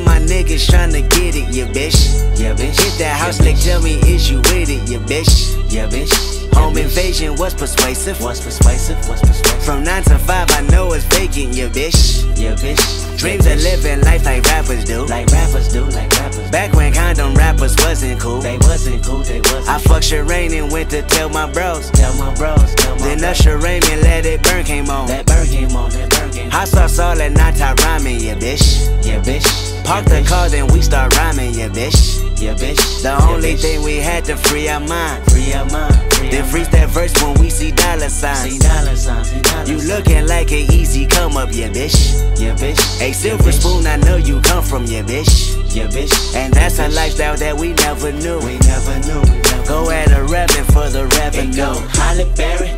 niggas tryna get it, yeah, bitch. Yeah, bitch. Hit that house, yeah, like, tell me, is you with it, yeah, bitch? Yeah, bitch. Home invasion was persuasive. What's persuasive? What's persuasive? From 9 to 5, I know it's vacant, yeah, bitch. Yeah, bitch. Dreams yeah, of living life like rappers do. Like rappers do, like wrappers. Back when condom rappers wasn't cool. They wasn't cool, they wasn't. I fucked Sherane and went to tell my bros. Tell my bros, tell my Then bros. Usher Raymond let it burn came on. That burn came on, that burn came on. Hot sauce all that night I rhyming, yeah, bitch. Yeah, bitch. Park yeah, the car, then we start rhyming, yeah, bitch. Yeah, bitch. The yeah, only bitch. thing we had to free our mind. Free our mind. Free Then freeze that verse when we see dollar signs. See dollar signs, see dollar You signs. looking like an easy come up, yeah, bitch. Yeah, bitch. A silver yeah, spoon, I know you come from, yeah, bitch. Yeah, bitch. And that's a lifestyle that we never knew. We never knew. We never Go knew. at a reppin' for the It revenue. go Halle Berry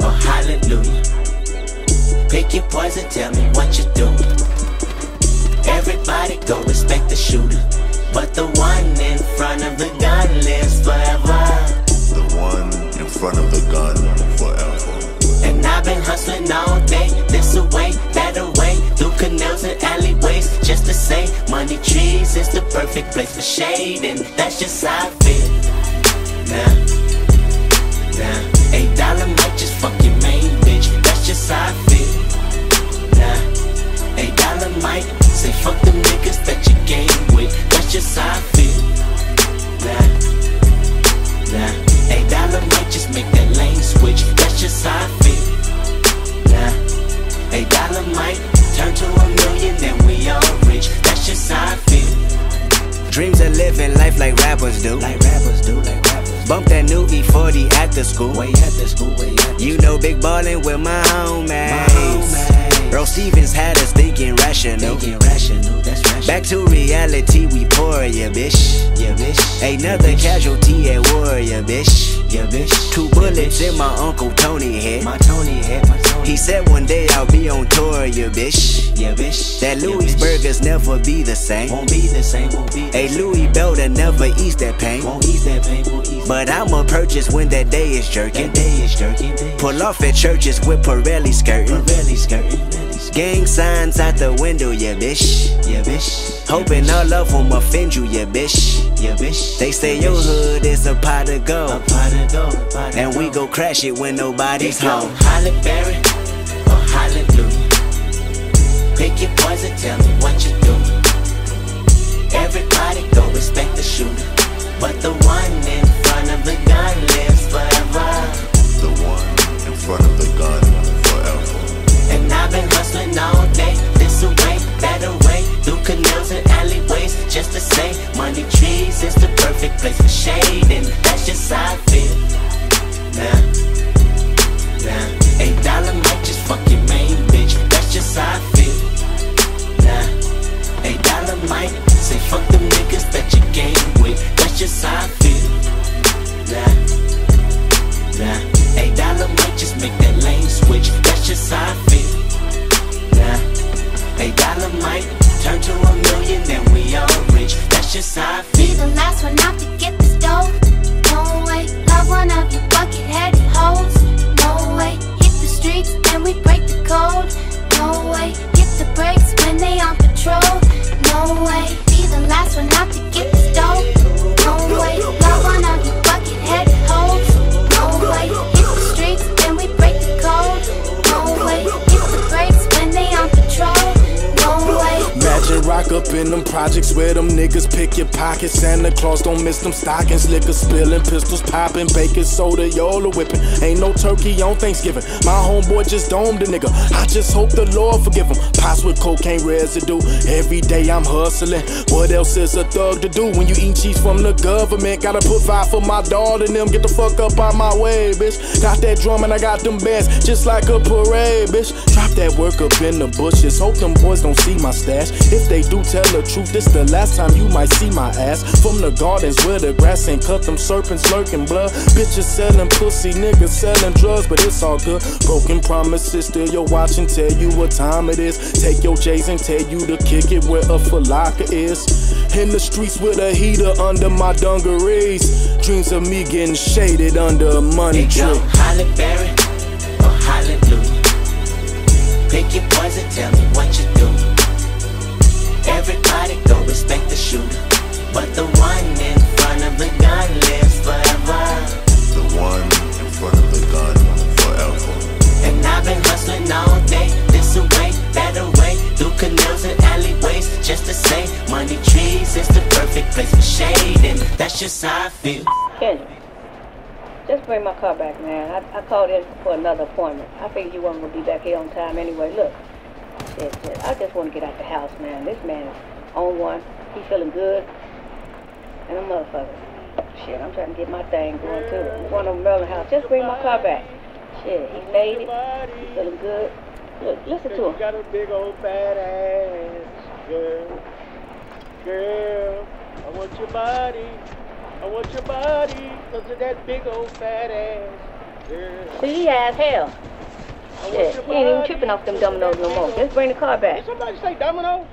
or Hallelujah. Pick your poison, tell me But the one in front of the gun lives forever. The one in front of the gun forever. And I've been hustling all day, this away, that away, through canals and alleyways, just to say, money trees is the perfect place for shade, and that's just how I feel. Now, Dreams of living life like rappers do. Like rappers do, like rappers. Bump that new E40 after school. Way at the school, way at the You know, big ballin' with my homies. homies. Earl Stevens had us thinking rational. Thinking rational, that's rational. Back to reality, we pour, yeah, bitch. yeah, bitch. Another casualty at war, yeah, bitch. Yeah, bitch. Two bullets in my Uncle Tony head. My Tony head, my Tony. He said one day I'll be on tour, yeah, bitch. yeah, bitch. That Louis bitch. burgers never be the same. won't be the same, won't be. the A. Louis Belder never ease that pain. won't ease that pain, won't ease. But I'ma purchase when that day is jerking. that day is jerking. day. Pull off at churches with Pirelli skirting. Pirelli skirting. Gang signs out the window, yeah, bitch. Yeah, bitch. Hoping yeah, all of them offend you, yeah, bitch. Yeah, bitch. They say your hood is a pot of A gold. pot of gold, pot of And we go crash it when nobody's home. Halle Berry or Hallelujah. Pick your poison, tell me what you do. I feel. Might turn to a million, then we all rich. That's just how I Be the last one out Imagine rock up in them projects where them niggas pick your pockets. Santa Claus don't miss them stockings. Liquor spilling, pistols popping, baking soda, y'all whipping. Ain't no turkey on Thanksgiving. My homeboy just domed a nigga. I just hope the Lord forgive him. Pots with cocaine residue. Every day I'm hustling. What else is a thug to do when you eat cheese from the government? Gotta put five for my dog and them. Get the fuck up out my way, bitch. Got that drum and I got them bands just like a parade, bitch. Drop that work up in the bushes. Hope them boys don't see my stash. If they do tell the truth, this the last time you might see my ass. From the gardens where the grass ain't cut, them serpents lurking blood. Bitches selling pussy, niggas selling drugs, but it's all good. Broken promises, still your watch and tell you what time it is. Take your J's and tell you to kick it where a falaka is. In the streets with a heater under my dungarees. Dreams of me getting shaded under a money tree. Halle Berry or Hallelujah. Pick your poison, tell me what you do. Respect. But the one in front of the gun lives forever. The one in front of the gun forever. And I've been hustling all day, this away, that away, through canals and alleyways, just to say, money trees is the perfect place for shade, and that's just how I feel. Kendrick, just bring my car back, man. I, I called in for another appointment. I figured you weren't gonna be back here on time anyway. Look, shit, shit. I just want to get out the house, man. This man is on one. He feeling good, and a motherfucker. Shit, I'm trying to get my thing going too. Going to Merlin House. Just bring my car back. Shit, he made it. He feeling good. Look, listen to You him. got a big old fat ass, girl. Girl, I want your body. I want your body because of that big old fat ass, girl. See, he has hell. Shit, he ain't even tripping off them 'cause dominoes no more. Just bring the car back. Did somebody say dominoes?